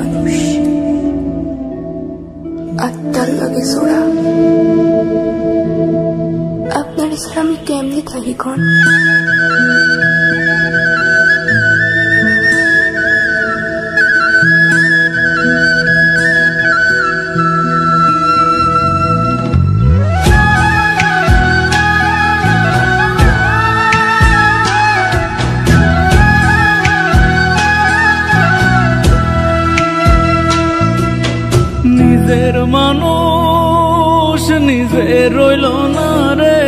মানুষ। আত্মার লাগে জোড়া আপনার আমি কেমনে থাকি রইল না রে।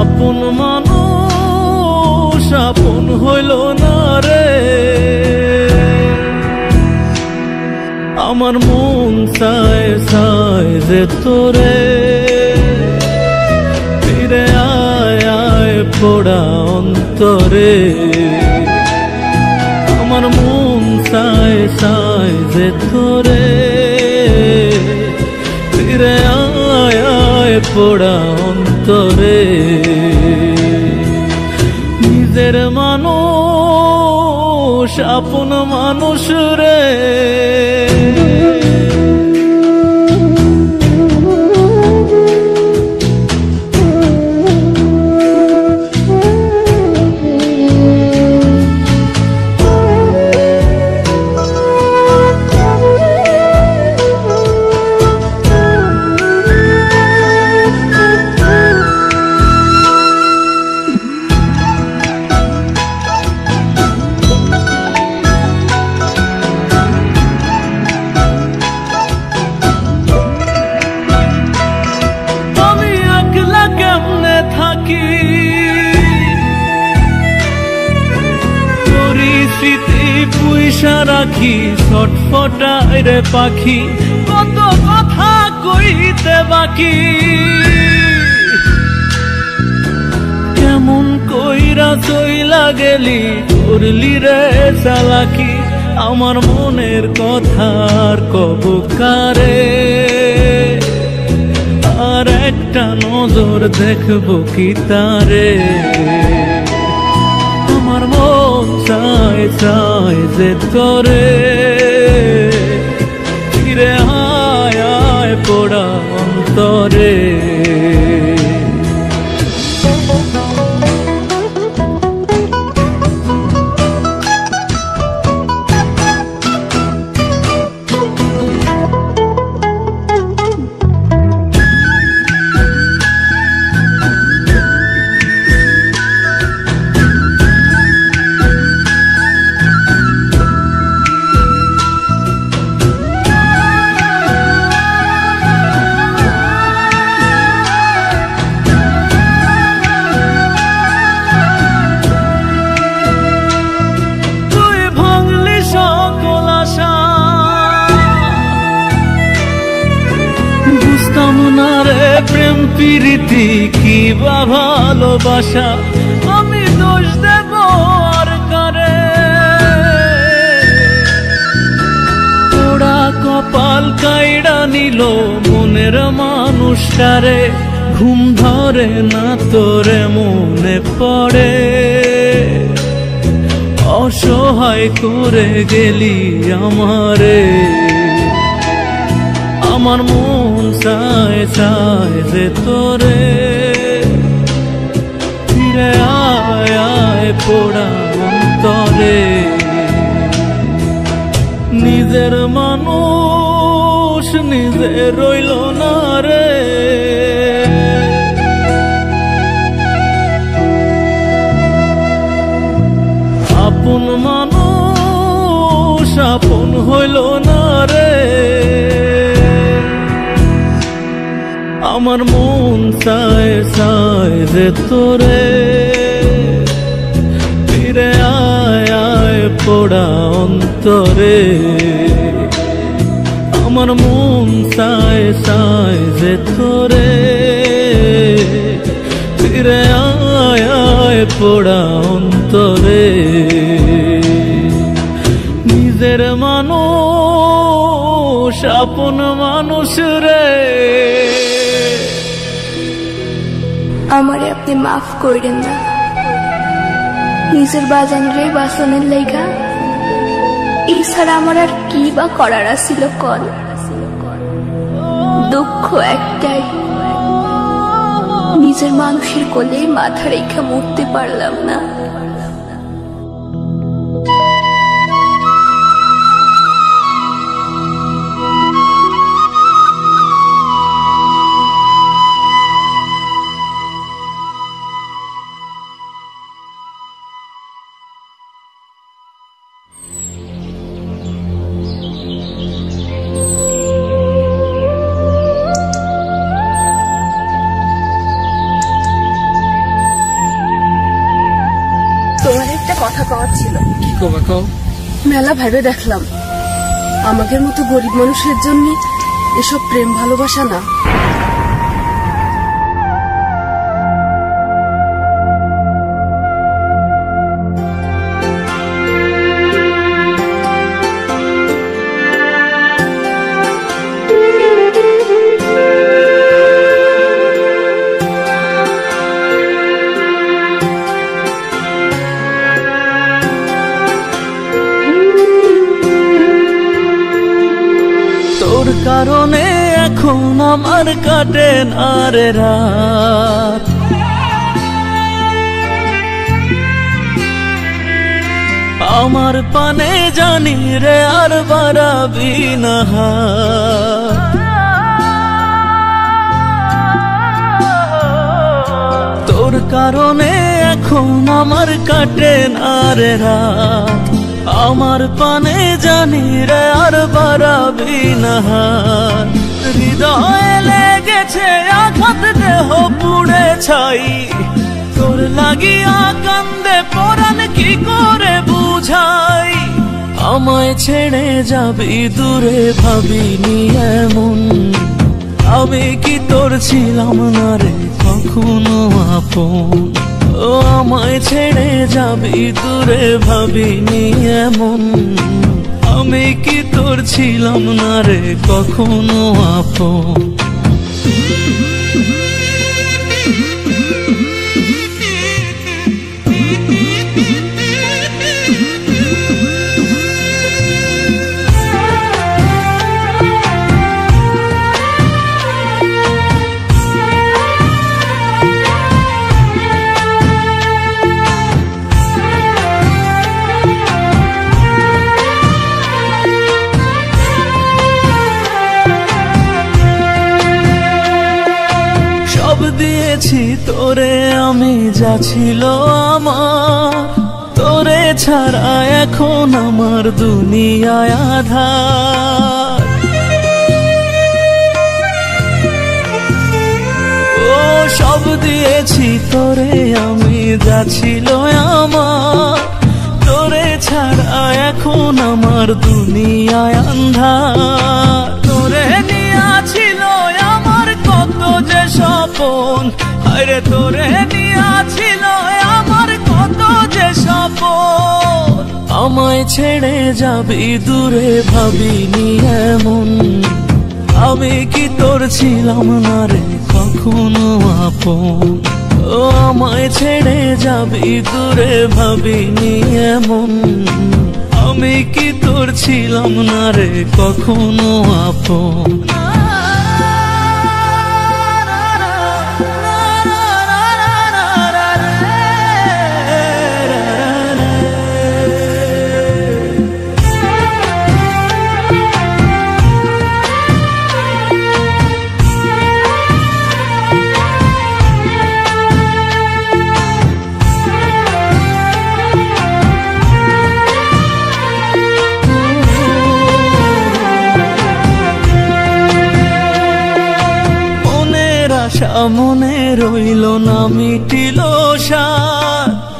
আপন মানুষ আপন হইল না রে। আমার মন চায় চায় যে তোরে। ফিরে আয় আয় পোড়া অন্তরে। আমার মন চায় যে তোরে। ফিরে আয় আয় পোড়া অন্তরে। নিজের মানুষ আপন মানুষ রে। রাখি ছটফটায় রে পাখি, কত কথা কইতে বাকি। কেমন কইরা চইলা গেলি, করলি রে চালাকি, আমার মনের কথার কব কারে আর একটা নজর দেখব কি তারে। চায় চায় যে করে। ফিরে আয় আয় পোড়া অন্তরে। ভালোবাসা, আমি দোষ দেব আর কারে? পোড়া কপাল কাইড়া নিল মনের মানুষটারে, ঘুম ধরে না তোরে মনে পড়ে। অসহায় করে গেলি আমারে। আমার মন চায় চায় যে তোরে। ফিরে আয় আয় নিজের মানুষ নিজে রইল না রে। আমার মন চায় চায় যে তোরে। ফিরে আয় আয় পোড়া অন্তরে। আমার মন চায় চায় যে তোরে। ফিরে আয় আয় পোড়া অন্তরে। নিজের মানুষ, আপন আমারে আপনি মাফ করেন না। নিজের বাজানরে বাসনের লাইগা এছাড়া আমার আর কি বা করার আছিল কল দুঃখ একটাই। নিজের মানুষের কোলে মাথা রেখা মরতে পারলাম না। কওয়ার ছিল। কি কবা কও? মেলা ভেবে দেখলাম আমাদের মতো গরিব মানুষের জন্য এসব প্রেম ভালোবাসা না। আমার কাটে না রে রাত আমার পানে জানি রে আর বাড়াবি না। তোর কারণে এখন আমার কাটে না রে রাত আমার পানে জানি রে আর বাড়াবি না। হৃদয়ে লেগেছে আঘাত, দেহ পুড়ে ছাই। তোর লাগিয়া কান্দে পরাণ কি করে বুঝাই? আমায় ছেড়ে যাবি দূরে, ভাবিনি এমন। আমি কি তোর ছিলাম না রে, কখনো আপন? ও আমায় ছেড়ে যাবি দূরে ভাবিনি এমন। আমি কি তোর ছিলাম না রে, কখনো আপন? ছিল আমার। তোরে ছাড়া এখন আমার দুনিয়ায় আধার। ও, সব দিয়েছি তোরে, আমি যা ছিল আমার। তোরে ছাড়া এখন আমার দুনিয়ায় আন্ধার। তোরে নিয়াছিল আমার কত যে স্বপন আরে তোরে নিয়াছিল আমার কত যে স্বপন আমায় ছেড়ে যাবি দূরে ভাবিনি এমন। আমি কি তোর ছিলাম না রে কখনো আপন? ও, আমায় ছেড়ে যাবি দূরে ভাবিনি এমন। আমি কি তোর ছিলাম না রে কখনো আপন? আশা মনে রইল না, মিটিল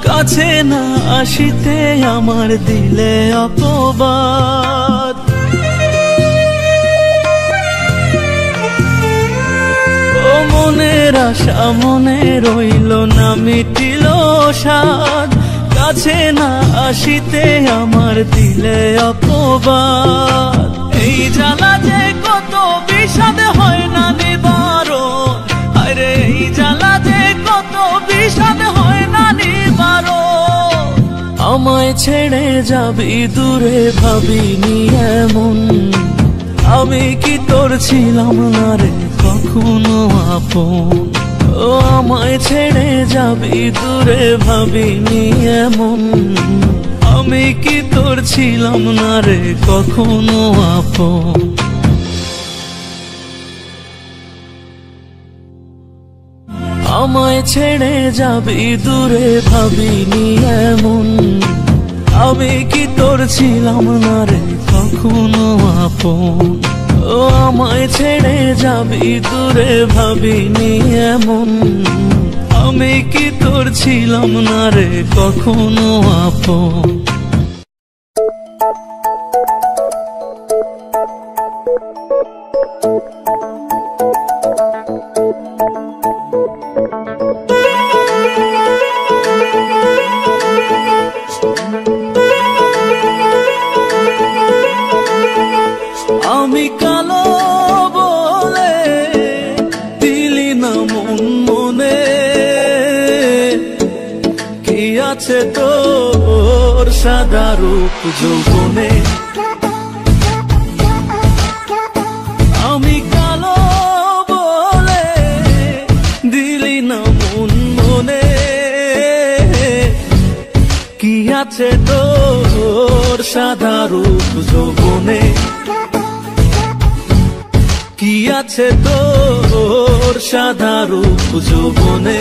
কাছে না আসিতে আমার দিলে অপবাদ। ও মনের আশা মনে রইল না, মিটিল সাদ কাছে না আসিতে আমার দিলে অপবাদ। এই জ্বালা যে কত বিষাদ হয় না আরে এই কত বিষাদ হয় না নিবারণ। আমায় ছেড়ে যাবি দূরে ভাবিনি এমন। আমি কি তোর ছিলাম না রে, কখনো আপন? ও, আমায় ছেড়ে যাবি দূরে ভাবিনি এমন। আমি কি তোর ছিলাম না রে, কখনো আপন? আমায় ছেড়ে যাবি দূরে, ভাবিনি এমন। আমি কি তোর ছিলাম না রে, কখনো আপন? ও, আমায় ছেড়ে যাবি দূরে, ভাবিনি এমন। আমি কি তোর ছিলাম না রে, কখনো আপন? রূপ যৌবনে। আমি কালো বলে দিলি না মন মনে। কি আছে তোর সাদা রূপ যৌবনে? কি আছে তোর সাদা রূপ যৌবনে?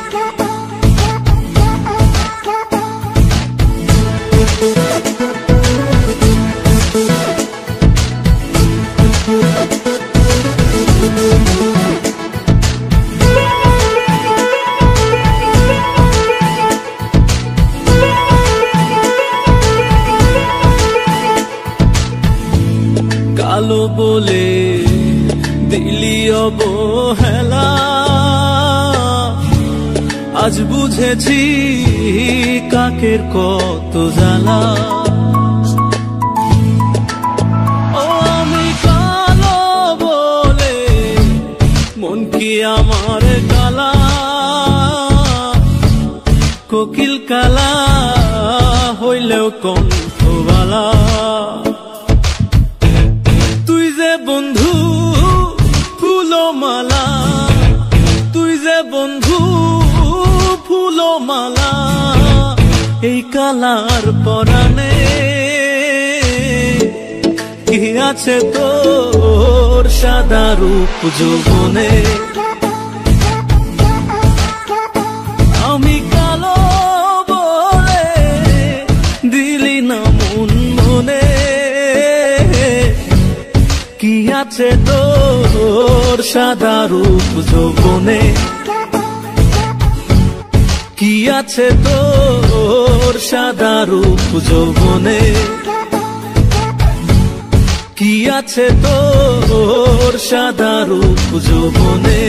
কণ্ঠবালা তুই যে বন্ধু, ফুলমালা। তুই যে বন্ধু, ফুলমালা। এই কালার পরানে কি আছে তোর সাদা রূপ যৌবনে? আছে তোর সাদা রূপ যৌবনে। কি আছে তোর সাদা রূপ যৌবনে? কি আছে তোর সাদা রূপ যৌবনে?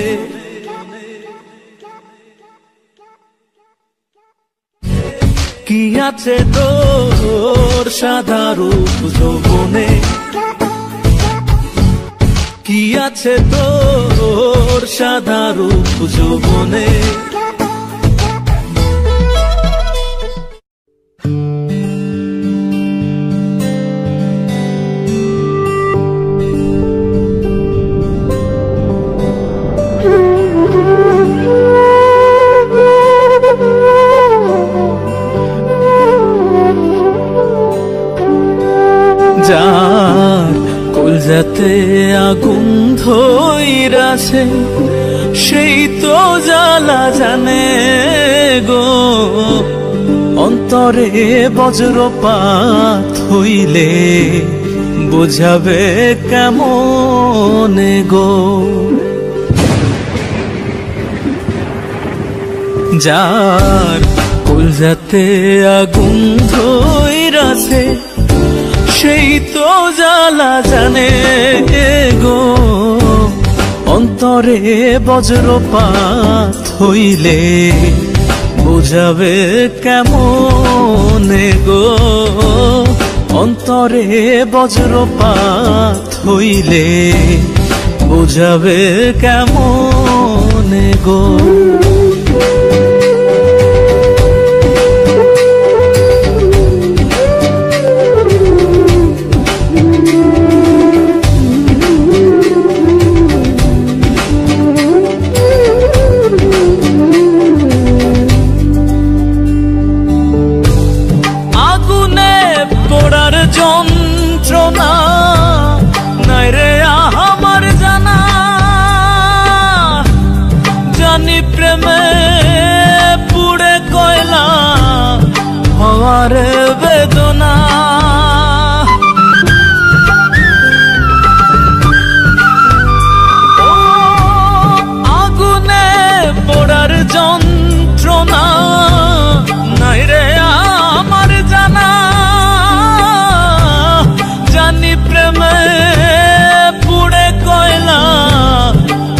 কি আছে তোর সাদা রূপ যৌবনে? আছে তোর সাধারণ যৌবনে। বজ্রপাত হইলে বোঝাবে কেমন গো? যার কলজাতে আগুন ধইরাছে, সেই তো জ্বালা জানে গো। অন্তরে বজ্রপাত হইলে বুঝাবে কেমন গো অন্তরে বজ্রপাত হইলে বুঝাবে কেমন গো? বেদনা। আগুনে পোড়ার যন্ত্রণা, নাই রে আমার জানা। জানি প্রেমে পুড়ে কয়লা,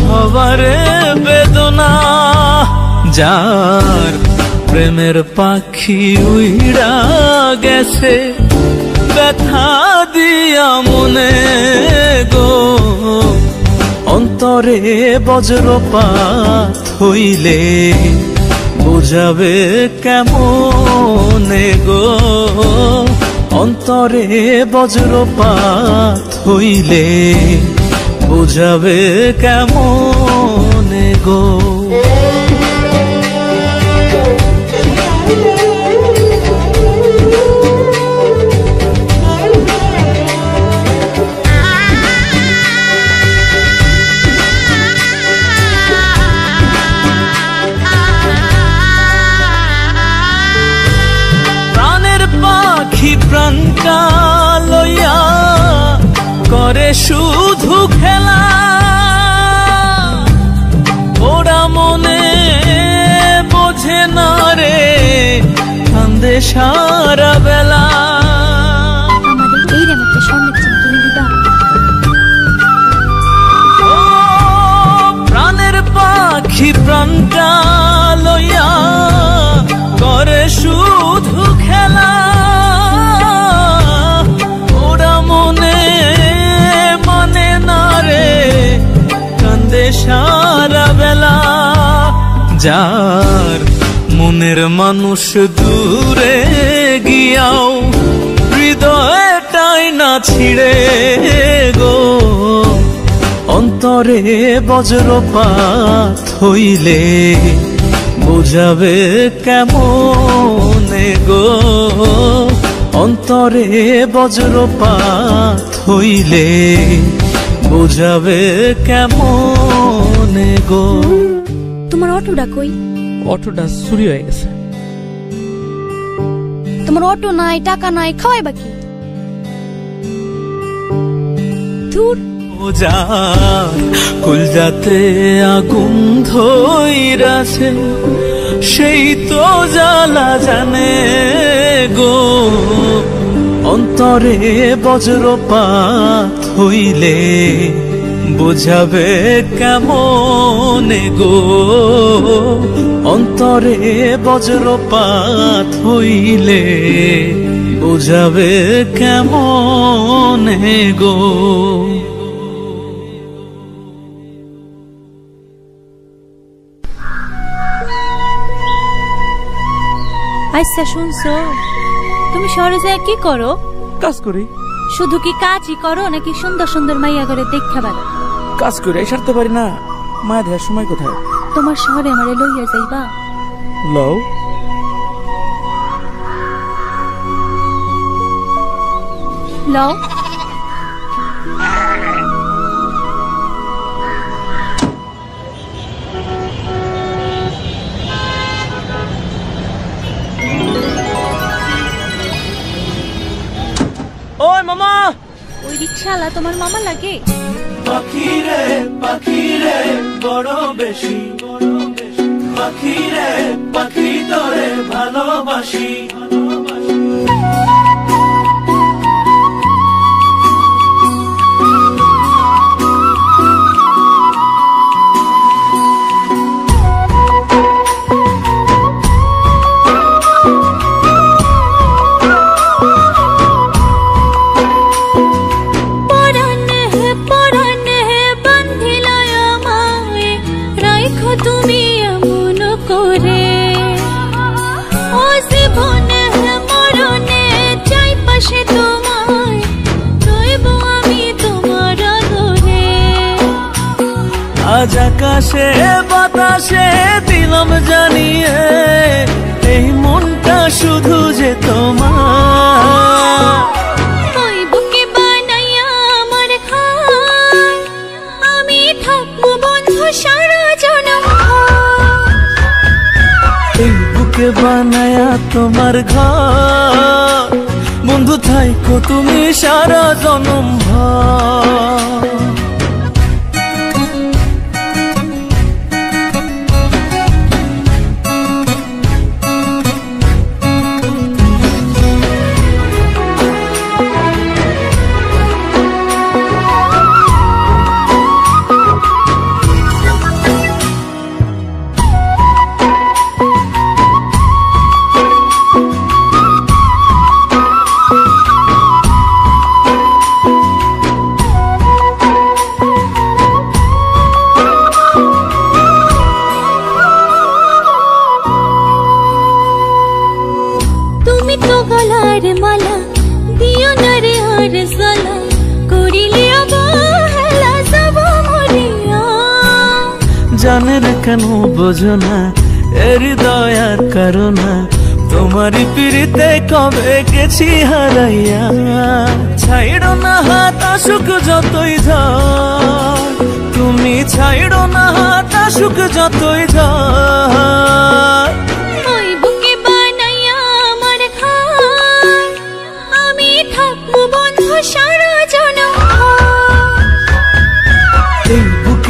হবার বেদনা। যার প্রেমের পাখি উইড়া গেছে, ব্যথা দিয়া মনে গো। অন্তরে বজ্রপাত হইলে বুঝাবে কেমন গো? অন্তরে বজ্রপাত হইলে বুঝাবে কেমন গো? শুধু খেলা। ওরা মনে বোঝে না রে কান্দে সারা বেলা। সারা বেলা যার মনের মানুষ দূরে গিয়াও হৃদয়টাই না ছিড়ে গো। অন্তরে বজ্রপাত হইলে বুঝাবে কেমন গো? অন্তরে বজ্রপাত হইলে বুঝাবে কেমন গো। তোমার অটোটা কই? অটোটা চুরি হয়ে গেছে। তোমার অটো নাই টাকা নাই খাওয়াই বাকি ধুর। যা কুলজাতে আগুন ধইরাছে সেই তো জ্বালা জানে গো। অন্তরে বজ্রপাত হইলে বোঝাবে কেমন গো? অন্তরে বজ্রপাত হইলে বুঝাবে কেমন গো? আচ্ছা শুনছো? তুমি শহরে যায় কি করো? কাজ করি। শুধু কি কাজই করো নাকি সুন্দর সুন্দর মাইয়া করে দেখা বেড়াও কাজ করে সারতে পারি না। মায়া দেওয়ার সময় কোথায়? তোমার শহরে আমারে লইয়া যাইবা। লও। লও। ওই মামা! ওই রিক্সাওয়ালা তোমার মামা লাগে? পাখিরে পাখিরে বড় বেশি। পাখিরে পাখি তোরে ভালোবাসি। পরানে আজ আকাশে বাতাসে দিলাম জানিয়ে এই মনটা শুধু যে তোমার। ওই বুকে বানাইয়া আমার খায় আমি থাকব বন্ধু সারা জনম এই বুকে বানায়া তোমার ঘর বন্ধু থাইকো তুমি সারা জনম ভর গলার মালা, দিও না রে হার সালা। করিলে অবহেলা সব মরিয়া। জানের কেন বোঝো না, এর দয়ার কারণা। তোমারই পিড়িতে কবে গেছি হারাইয়া। ছাইড়ো না হাত, আসুক যতই ধর। তুমি ছাইড়ো না হাত, আসুক যতই ধর।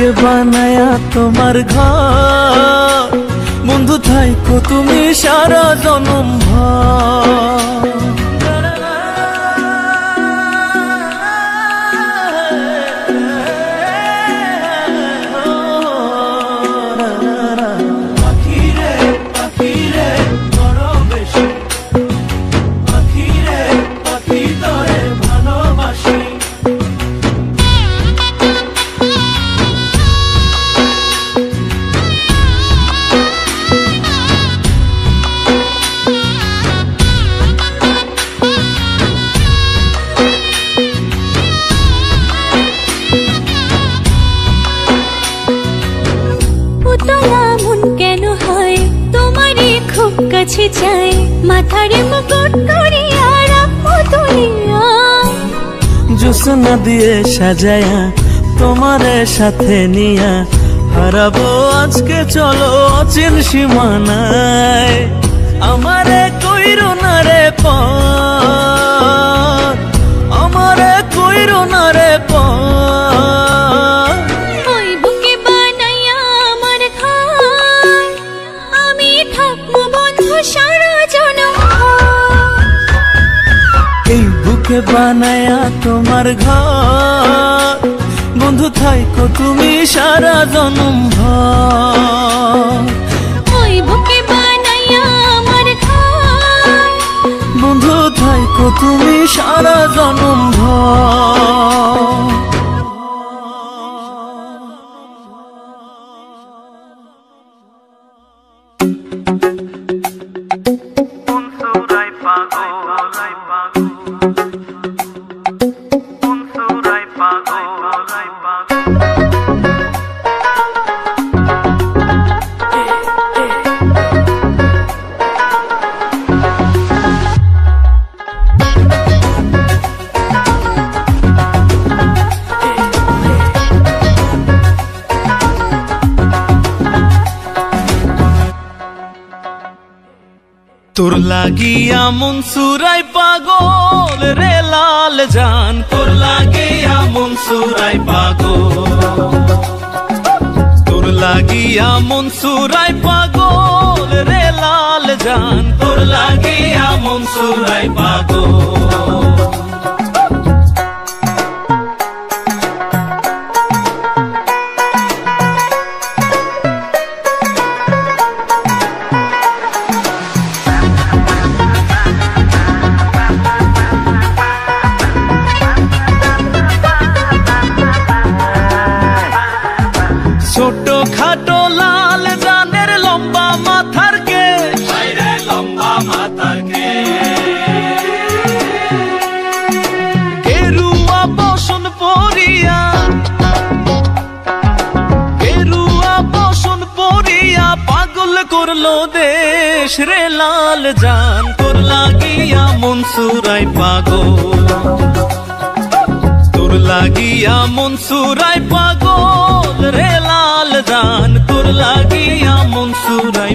বুকে বানায়া তোমার ঘর। বন্ধু থাইকো তুমি সারা জনম পাখিরে জোসনা দিয়ে সাজায়া তোমার সাথে নিয়া হারাবো আজকে চলো অচিন সীমানায়। আমারে কইরো না রে পর আমারে কইরো না রে বানায়া তোমার ঘর। বন্ধু থাইকো তুমি সারা জনম ওই বুকে আমার বন্ধু থাইকো তুমি সারা জনম ভর। লাগিয়া মন সুরাই পাগল রে লাল জান। তোর লাগিয়া মন সুরাই পাগল। তোর লাগিয়া মন সুরাই পাগল রে লাল জান। তোর লাগিয়া মন সুরাই পাগল। করল দেশ রে লাল জান, তোর লাগিয়া মন পাগো তোর লাগিয়া মন সুরাই পাগল রে লাল জান, তোর লাগিয়া মন সুরাই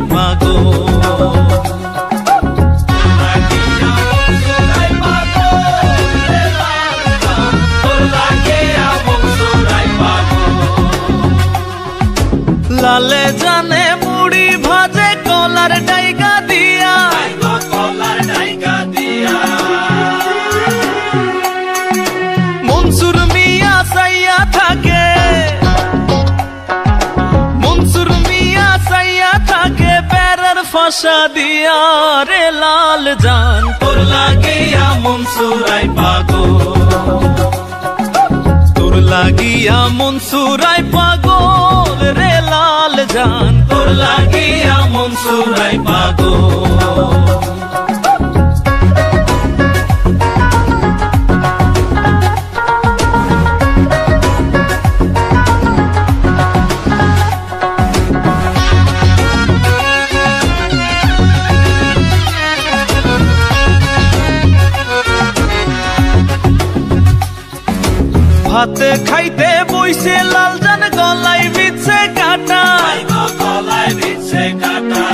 প্যারার দিয়ারে লাল জান। তোর লাগিয়া মনসুরাই পাগো তোর লাগিয়া মনসুরাই পাগো রে লাল জান। তোর লাগিয়া মনসুরাই সুরাই ভাত বইছে লাল জান গলায় বিছে কাটা। গলায় বিছে কাটা।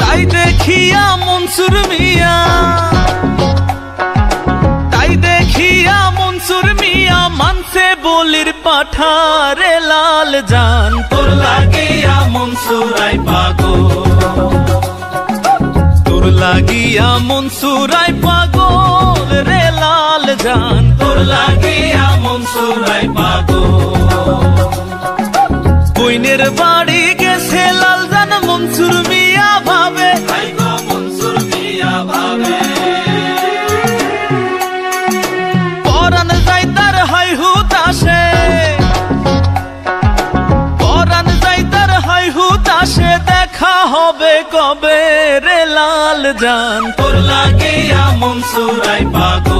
তাই দেখিয়া মনসুর মিয়া। তাই দেখিয়া মনসুর মিয়া মানসে বলির পাঠারে লাল জান। তোর লাগিয়া মনসুরাই পাগল। তোর লাগিয়া মনসুরাই পাগল রে লাল জান। লাগিয়া বইনের বাড়ি গেছে লাল জান মনসুর মিয়া ভাবে। মনসুর মিয়া ভাবে। পরান যাই তার হাই হুতাশে পরান যাই তার হাই হুতাশে দেখা হবে কবে রে লাল জান। তোর লাগিয়া মনসুরাই তোর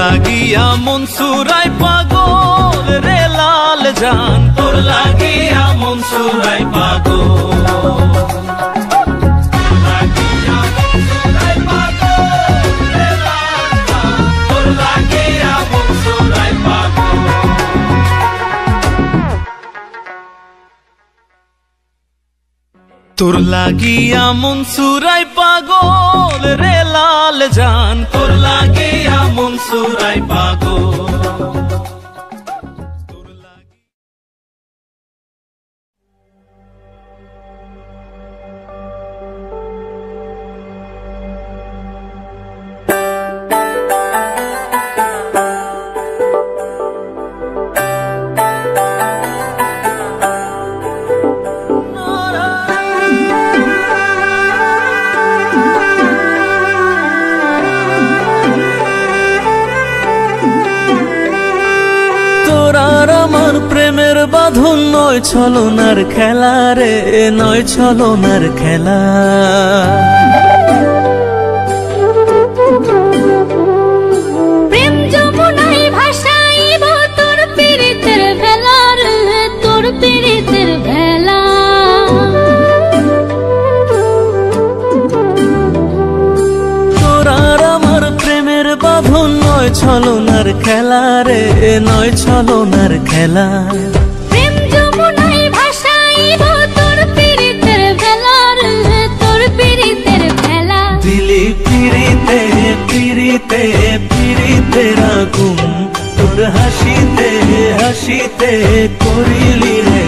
লাগিয়া মনসুরাই পাগল রে লাল জান। তোর লাগিয়া মনসুরাই পাগল। তোর লাগিয়া মনসুরাই পাগল রে লাল জান। তোর লাগিয়া মনসুরাই পাগল। নয় ছলনার খেলা রে নয় ছলনার খেলা। নয় ছলনার খেলা রে নয় ছলনার খেলা। পিরিতে পিরিতে পিড়িতে রাগুম তোর হাসিতে হাসিতে করিলি রে।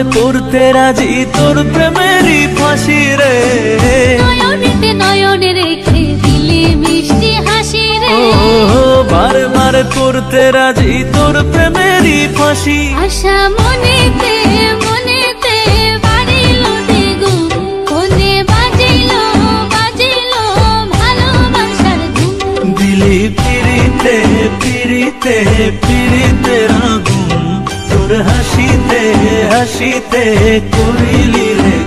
বারে পড়তে রাজি তোর প্রেমেরই ফাঁসি রে। নয়নেতে নয়নে রেখে দিলি মিষ্টি হাসি রে। ও বারে বারে পড়তে রাজি তোর প্রেমেরই ফাঁসি। আশা মনেতে মনেতে বাড়িল কোনে বাজিল বাজিল ভালোবাসার দিলি পিড়িতে পিড়িতে পিড়িতে রাগুন তোর হাসিতে হাসিতে করিলি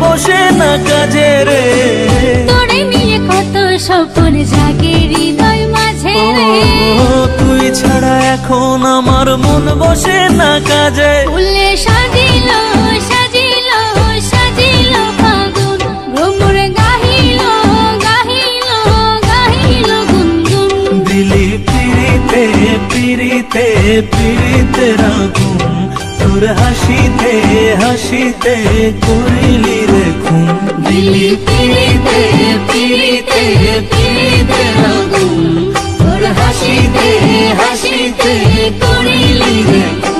বসে না কাজে রে। তোরে নিয়ে কত স্বপ্ন জাগে হৃদয় মাঝে রে। তুই ছাড়া এখন আমার মন বসে না কাজে। ফুলে সাজিল সাজিল সাজিল ফাগুন। ভ্রমর গাহিল গাহিল গাহিল গুনগুন। দিলি পিড়িতে পিড়িতে পিড়িতে রাগুন। তোর হাসিতে হাসিতে করিলি রে খুন দিলি পিড়িতে পিড়িতে পিড়িতে রাগুন তোর হাসিতে হাসিতে করিলি রে খুন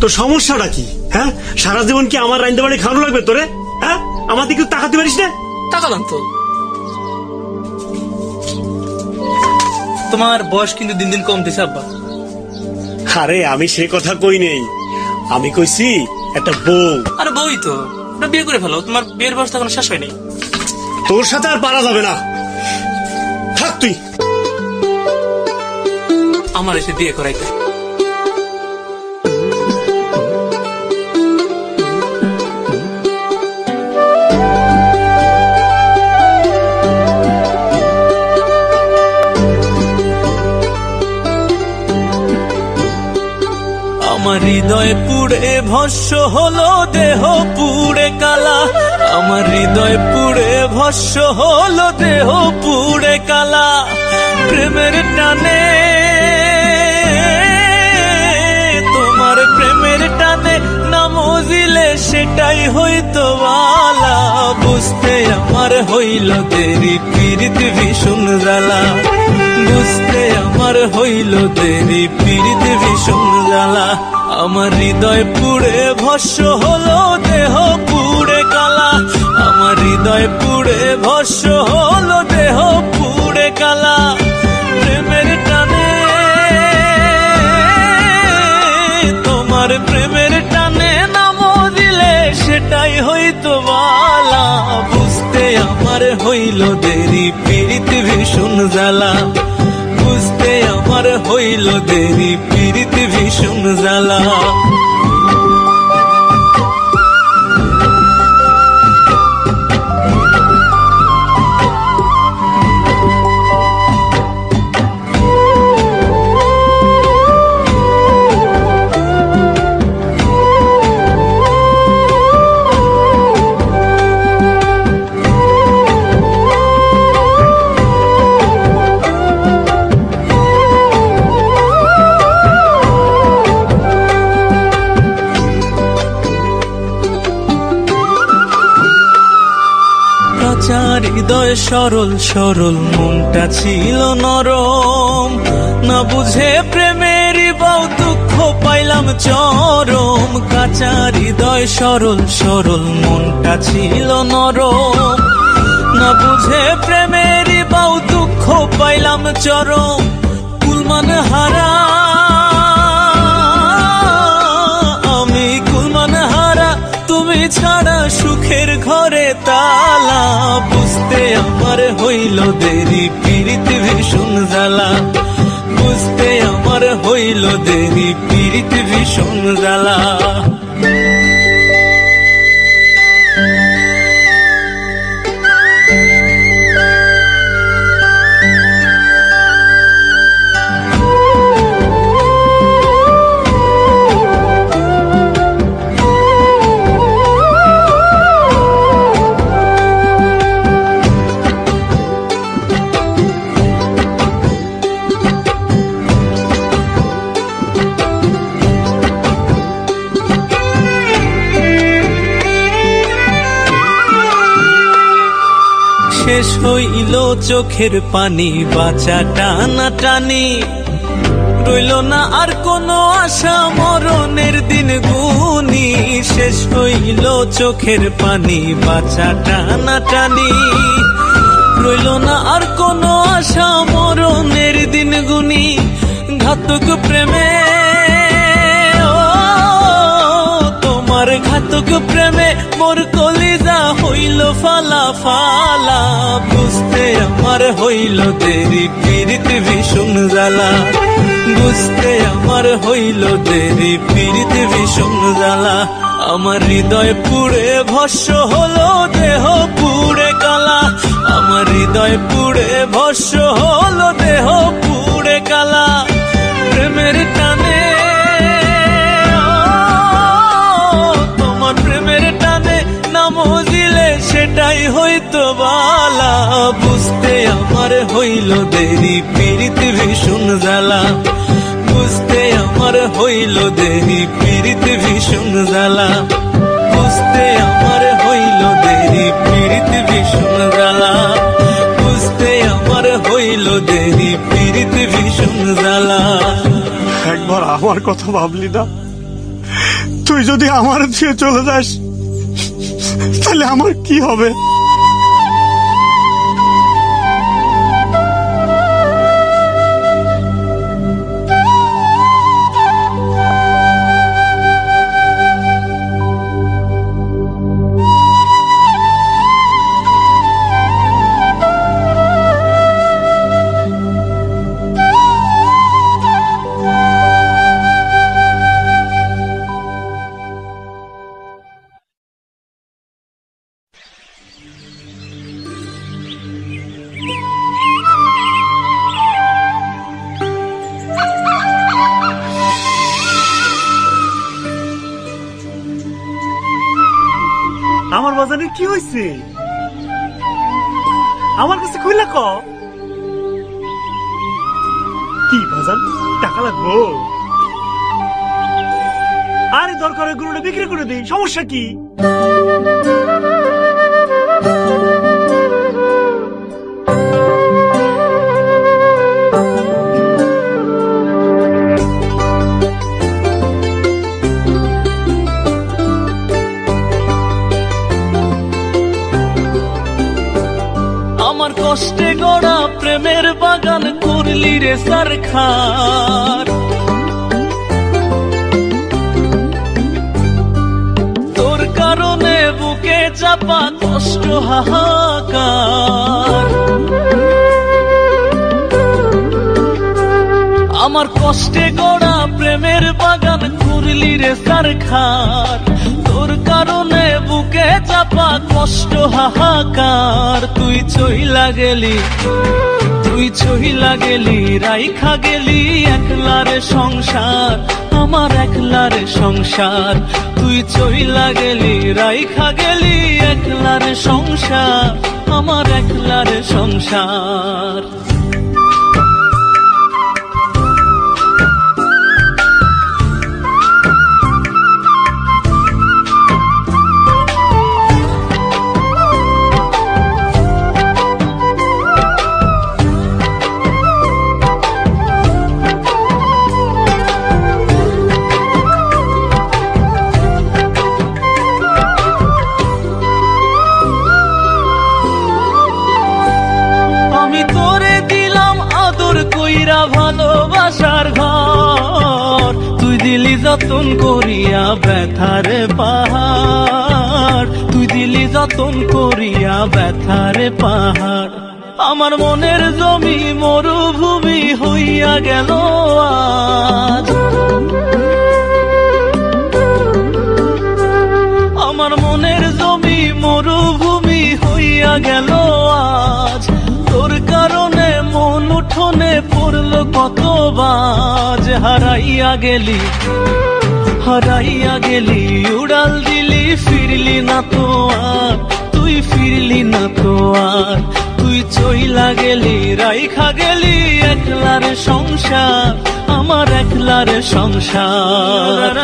তোর সমস্যাটা কি? হ্যাঁ? সারা জীবন কি আমার রাইন্দা বাড়ি খাওয়ানো লাগবে তোরে? হ্যাঁ? আমার দিকে তাকাতে পারিস না? তাকালাম তো। তোমার বয়স কিন্তু দিন দিন কমতেছে আব্বা। আরে আমি সে কথা কই নেই। আমি কইছি একটা বউ। আরে বউই তো। ওটা বিয়ে করে ফেলো। তোমার বিয়ের বয়স তো এখনও শেষ হয়নি। তোর সাথে আর পারা যাবে না। থাক তুই। আমার এসে বিয়ে করাইতে। আমার হৃদয় পুড়ে ভস্য হলো দেহ পুড়ে কালা। আমার হৃদয় পুড়ে ভস্য হলো দেহ পুড়ে কালা। প্রেমের টানে তোমার প্রেমের টানে নাম বুঝিলে সেটাই হইতো বালা বুঝতে আমার হইল দেরি ভীষণ জ্বালা। বুঝতে আমার হইল দেরি ভীষণ জ্বালা। আমার হৃদয় পুড়ে ভস্য হলো, দেহ পুড়ে কালা। আমার হৃদয় পুড়ে ভস্য হলো, দেহ পুড়ে কালা। প্রেমের টানে, তোমার প্রেমের টানে নাম দিলে সেটাই হইতো বালা। বুঝতে আমার হইল দেরি, পীড়িত ভীষণ জ্বালা। বুঝতে আমার হইল দেরি, পীড়িত ভীষণ জ্বালা সরল সরল, মনটা ছিল নরম। না বুঝে প্রেমেরই বাউ দুঃখ পাইলাম চরম। কাঁচা হৃদয় সরল সরল, মনটা ছিল নরম। না বুঝে প্রেমেরই বাউ দুঃখ পাইলাম চরম। আমার হইল দেরি পীড়িত ভীষণ জ্বালা। বুঝতে আমার হইল দেরি পীড়িত ভীষণ জ্বালা। হইল চোখের পানি, বাঁচা টানা টানি। রইল না আর কোনো আশা, মরণের দিন গুনি। শেষ হইল চোখের পানি, বাঁচা টানা টানি। রইল না আর কোনো আশা, মরণের দিন গুনি। ঘাতক প্রেমে, ও, তোমার ঘাতক প্রেমে মোর কলিজা হইল ফালা ফালা, বুঝতে আমার হইল দেরি, পীড়িত ভীষণ জ্বালা। বুঝতে আমার হইল দেরি, পীড়িত ভীষণ জ্বালা। আমার হৃদয় পুড়ে ভস্য হলো, দেহ পুড়ে কালা। আমার হৃদয় পুড়ে ভস্য হলো, দেহ পুড়ে কালা। প্রেমের টানে সেটাই হইতো বালা। বুঝতে আমার হইল দেরি, পীড়িত ভীষণ জ্বালা। বুঝতে আমার হইল দেরি, পীড়িত ভীষণ জ্বালা। বুঝতে আমার হইল দেরি, পীড়িত ভীষণ জ্বালা। বুঝতে আমার হইল দেরি, পীড়িত ভীষণ জ্বালা। একবার আমার কথা ভাবলি না? তুই যদি আমার দিয়ে চলে যাস তাহলে আমার কি হবে? হয়েছে আমার কাছে খুলে ক। কি ভাজান টাকা লাগবো? আরে দরকার গুলোটা বিক্রি করে দিই, সমস্যা কি? প্রেমের বাগান করলি রে সারখার। তোর কারণে বুকে চাপা কষ্ট হাহাকার। আমার কষ্টে গড়া প্রেমের বাগান করলি রে সারখার। তোর কারণে বুকে চাপা কষ্ট হাহাকার। চইলা গেলি তুই চইলা গেলি রাইখা গেলি একলারে সংসার, আমার একলারে সংসার। তুই চইলা গেলি রাইখা গেলি একলারে সংসার, আমার একলারে সংসার। যতন করিয়া ব্যথারে পাহাড়, তুই দিলি যতন করিয়া ব্যথারে পাহাড়। আমার মনের জমি মরুভূমি হইয়া গেল আজ। আমার মনের জমি মরুভূমি হইয়া গেল উঠোনে পড়ল কত বাজ হারাইয়া গেলি হারাইয়া গেলি, উড়াল দিলি, ফিরলি না তো আর, তুই ফিরলি না তো আর, তুই চইলা গেলি, রাইখা গেলি, একলার সংসার, আমার একলার সংসার।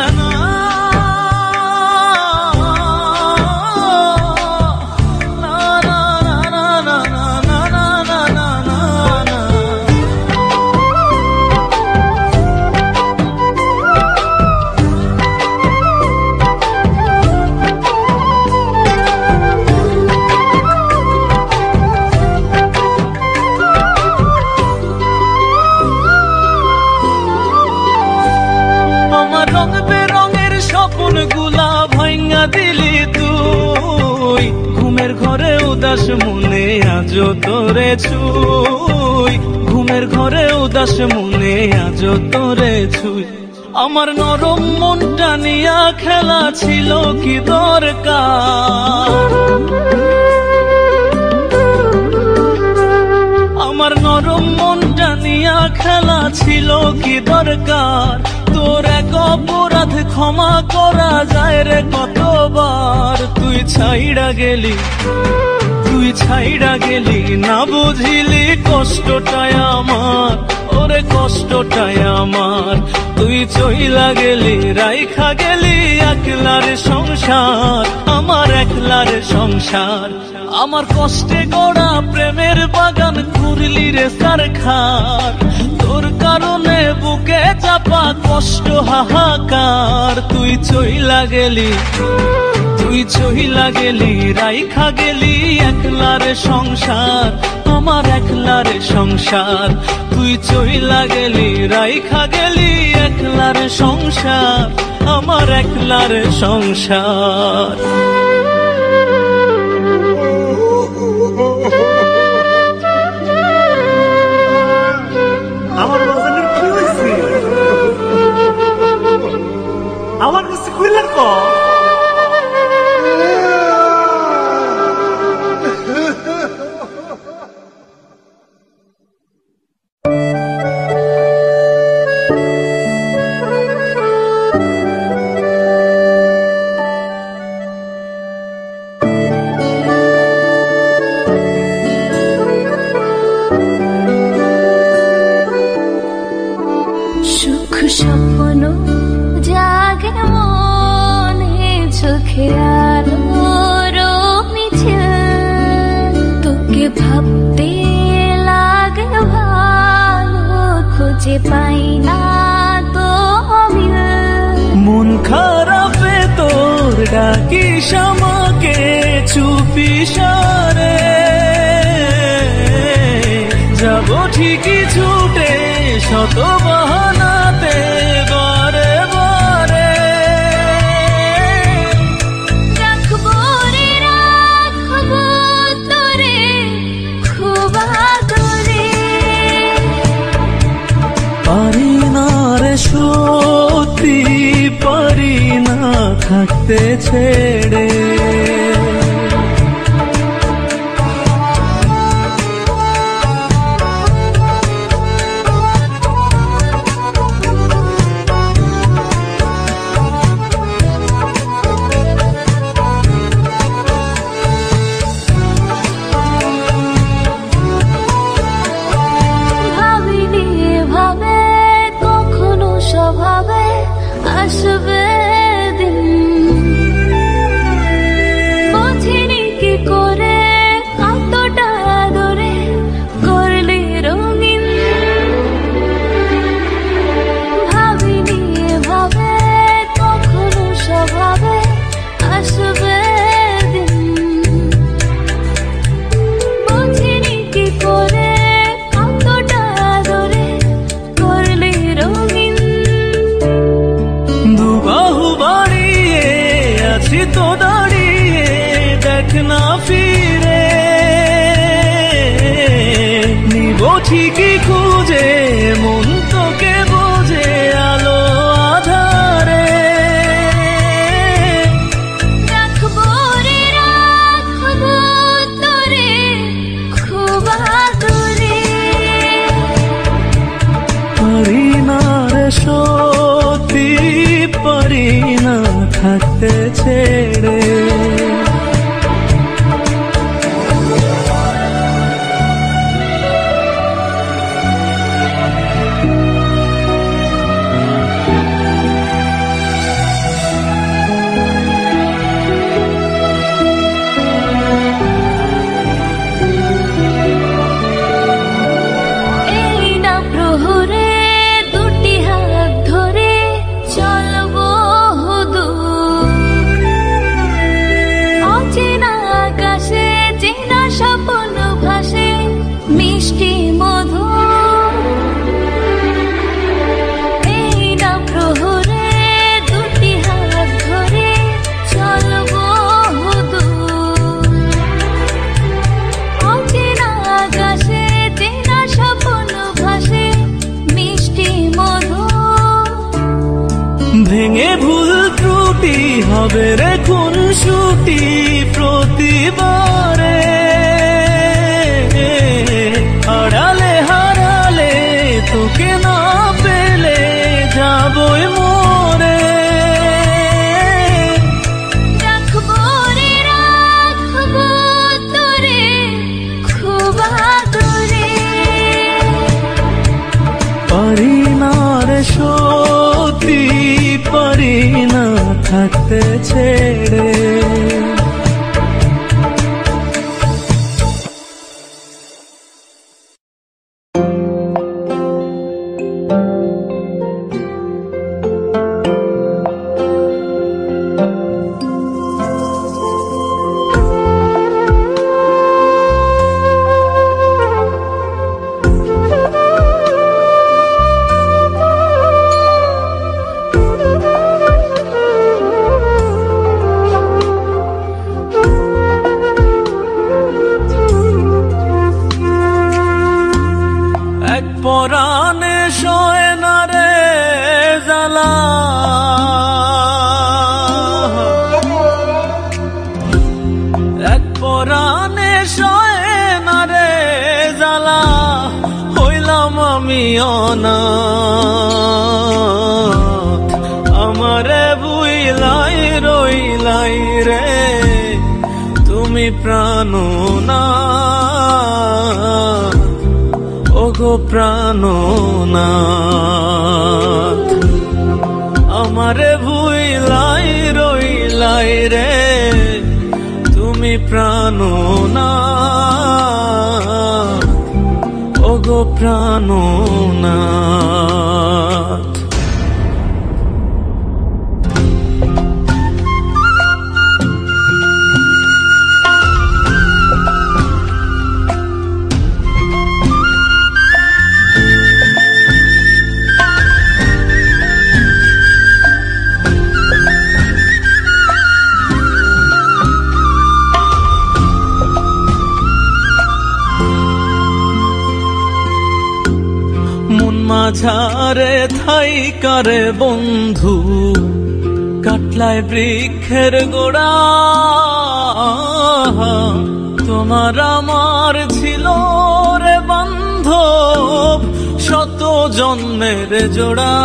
তোরে ছুই। ঘুমের ঘরে উদাস মনে আজ তোরে ছুই। আমার নরম মনটা নিয়া খেলা ছিল কি দরকার? আমার নরম মনটা নিয়া খেলা ছিল কি দরকার? অপরাধ ক্ষমা করা যায় রে কতবার। তুই ছাইড়া গেলি, তুই ছাইড়া গেলি, না বুঝিলি কষ্টটাই আমার, ওরে কষ্টটাই আমার। তুই চইলা গেলি, রাইখা গেলি একলার সংসার, আমার একলার সংসার। আমার কষ্টে গড়া প্রেমের বাগান ঘুরলি রে সারখার। তোর কারণে বুকে চাপা কষ্ট হাহাকার, তুই চইলা গেলি, তুই চহিলা গেলি, রাইখা গেলি, একলারে সংসার, আমার একলারে সংসার, তুই চইলা গেলি, রাইখা গেলি, একলারে সংসার, আমার একলারে সংসার। কাছে যে পাই না তো অমিল। মন খারাপে তোর ডাকিস আমাকে, চুপি সারে। যাব ঠিকই ছুটে শতবার ছেড়ে sé. তোমার আমার ছিল রে বান্ধব, শত জন্মের জোড়া।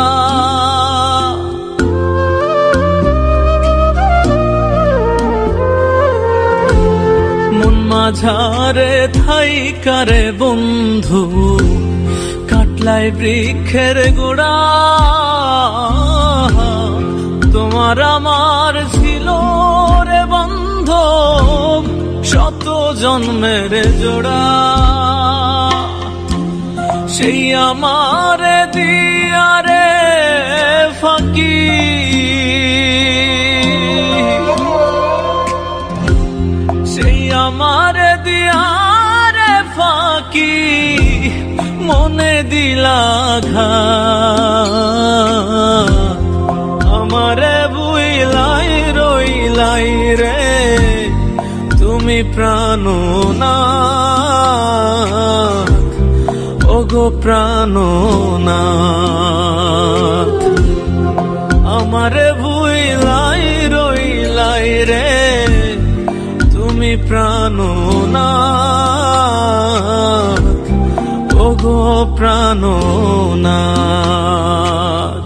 মন মাঝারে থাই কারে বন্ধু, কাটলাই বৃক্ষের গোড়া। তোমার আমার ছিল রে বন্ধ শত জন্মের জোড়া। সেই আমার দিয়ারে ফাঁকি। সেই আমার দিয়ারে ফাঁকি, মনে দিলা ঘা। আমারে বুইলাই, রইলাই রে। প্রাণ না। ওগো প্রাণ না। আমারে ভুইলাই রইলাই রে, তুমি প্রাণ না। ওগো প্রাণ নাথ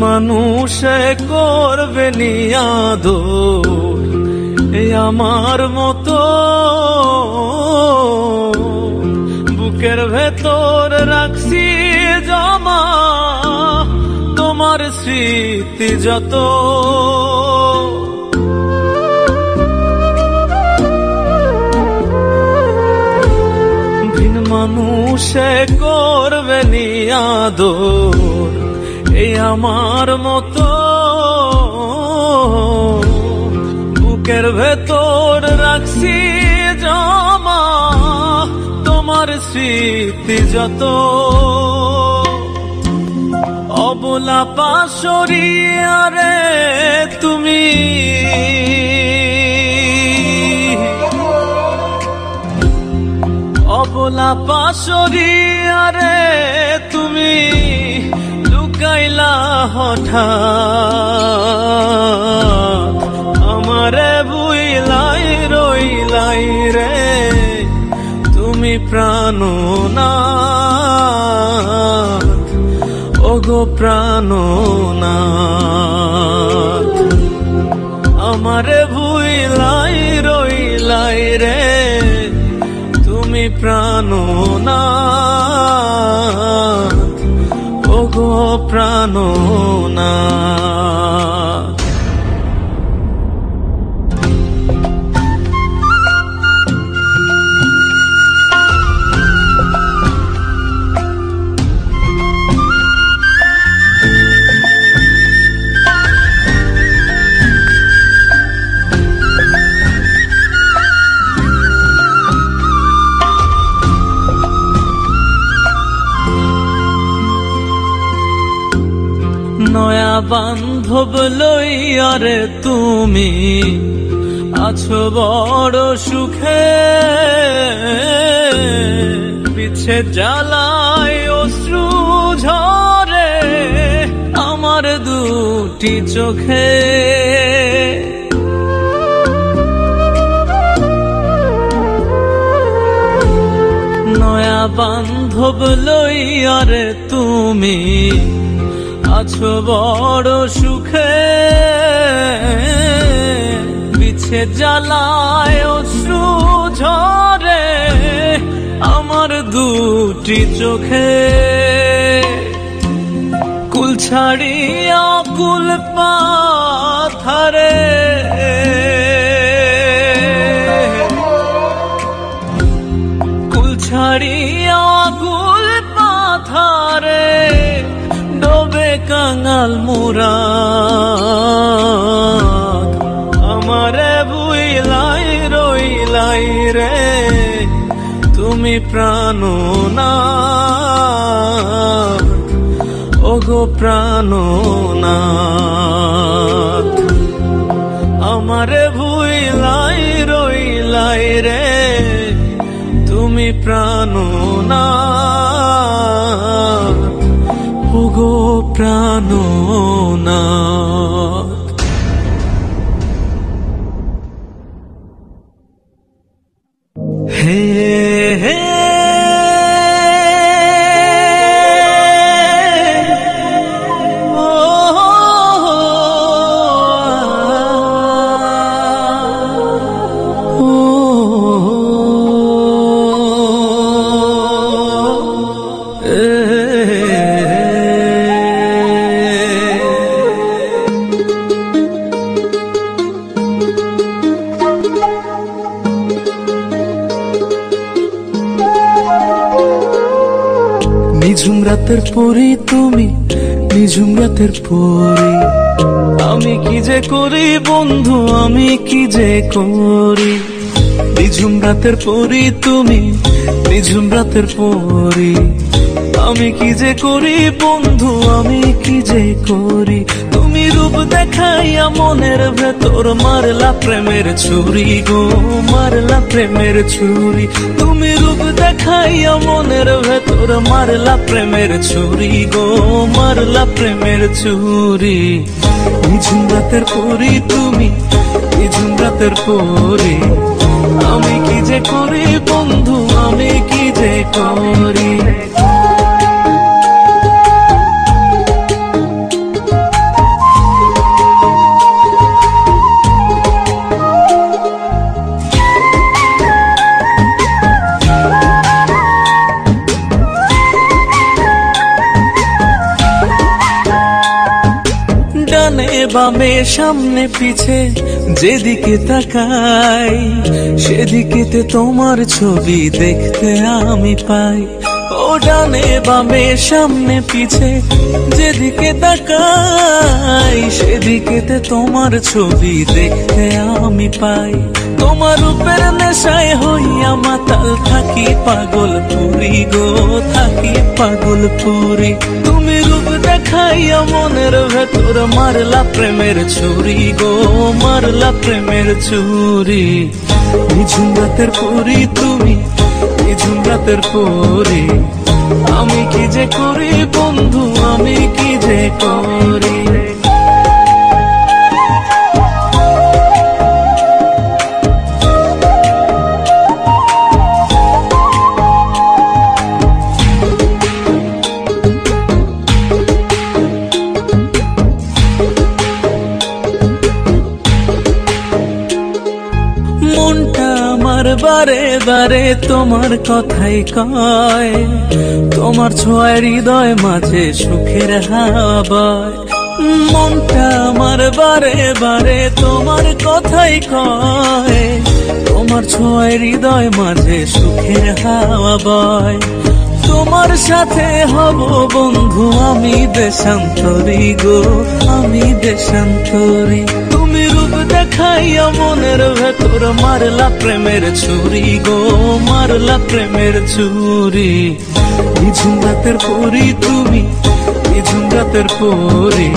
মানুষে করবে নিয়াদো এ আমার মতো। বুকের ভেতর রাখছি জমা, তোমার স্মৃতি যত। মানুষে করবে নিয়াদর এই আমার মতো বুকের ভেতর রাখছি জমা তোমার স্মৃতি যত। অবলা পাশরিয়ারে তুমি। অবলা পাশরিয়ারে তুমি। লুকাইলা হঠাৎ। আমারে বুইলাই রইলাই রে, তুমি প্রাণ না ওগো প্রাণ না আমারে ভুইলাই রইলাই রে, তুমি প্রাণ না ওগো প্রাণ বান্ধব লইয়ারে তুমি আছো বড় সুখে। পিছে জ্বালায় অশ্রু ঝরে আমার দুটি চোখে। নয়া বান্ধব লই, আরে তুমি আছো বড় সুখে। বিছে জ্বালায় অশ্রু ঝরে আমার দুটি চোখে। কুল ছাড়িয়া কুল পাথারে। কাঙাল মুরা আমারে বুইলাই রইলাই রে, তুমি প্রাণ না। ওগো প্রাণনাথ আমারে ভুইলাই রইলাই রে, তুমি প্রাণনাথ ওগো প্রাণনাথ হে রাতের পরি তুমি, নিঝুম রাতের পরে আমি কি যে করি বন্ধু, আমি কি যে করি? নিঝুম রাতের পরি তুমি, নিঝুম রাতের পরি আমি কি যে করি বন্ধু, আমি কি যে করি? তুমি রূপ দেখাইয়া মনের ভেতর মারলা প্রেমের ছুরি গো, মারলা প্রেমের ছুরি। দেখাইয়া মনের ভেতর মারলা প্রেমের ছুরি গো, মারলা প্রেমের ছুরি। নিঝুম রাতের পরি তুমি, নিঝুম রাতের পরি আমি কি যে করি বন্ধু, আমি কি যে করি? বামে সামনে পিছে যেদিকে তাকাই সেদিকেতে তোমার ছবি দেখতে আমি পাই। ডানে বামে, সামনে, পিছে, যেদিকে তাকাই, সেদিকেতে তোমার ছবি দেখতে আমি পাই। তোমার উপের নেশায় হইয়া মাতাল থাকি পাগল পুরি গো, থাকি পাগল পুরি। তুমি রূপ দেখাইয়া মনের ভেতর মারলা প্রেমের ছুরি গো, মারলা প্রেমের ছুরি। নিঝুম রাতের পুরি তুমি নিঝুম রাতের পুরি আমি কি যে করি বন্ধু, আমি কি যে করি? মনটা আমার বারে বারে তোমার কথাই কয়, তোমার ছোঁয়ায় হৃদয় মাঝে সুখের হাবায়। বয় মনটা আমার বারে বারে তোমার কথাই কয়, তোমার ছোঁয়ায় হৃদয় মাঝে সুখের হাওয়া বয় তোমার সাথে হব বন্ধু, আমি দেশান্তরি গো, আমি দেশান্তরি। দেখাইয়া মনের ভেতর মারলা প্রেমের ছুরি গো, মারলা প্রেমের ছুরি। নিঝুম রাতের পরি তুমি নিঝুম রাতের পরি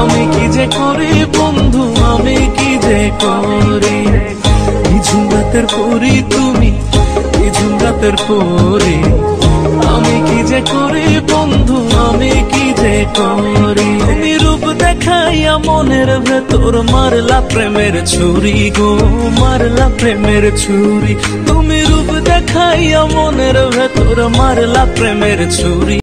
আমি কি যে করি বন্ধু, আমি কি যে করি? নিঝুম রাতের পরি তুমি নিঝুম রাতের পরি যে করি বন্ধু, আমি কি যে করি? তুমি রূপ দেখাইয়া মনের ভেতর মারলা প্রেমের ছুরি গো, মারলা প্রেমের ছুরি। তুমি রূপ দেখাইয়া মনের ভেতর মারলা প্রেমের ছুরি।